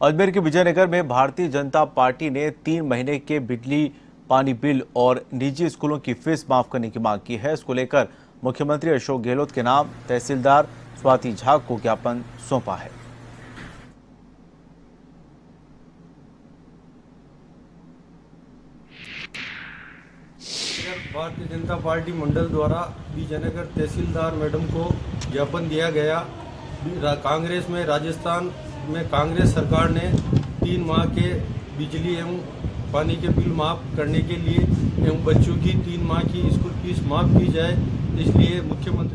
अजमेर के विजयनगर में भारतीय जनता पार्टी ने तीन महीने के बिजली, पानी बिल और निजी स्कूलों की फ़ीस माफ़ करने की मांग की है। इसको लेकर मुख्यमंत्री अशोक गहलोत के नाम तहसीलदार स्वाति झा को ज्ञापन सौंपा है। भारतीय जनता पार्टी मंडल द्वारा विजयनगर तहसीलदार मैडम को ज्ञापन दिया गया। कांग्रेस में राजस्थान में कांग्रेस सरकार ने तीन माह के बिजली एवं पानी के बिल माफ़ करने के लिए एवं बच्चों की तीन माह की स्कूल फ़ीस माफ़ की जाए, इसलिए मुख्यमंत्री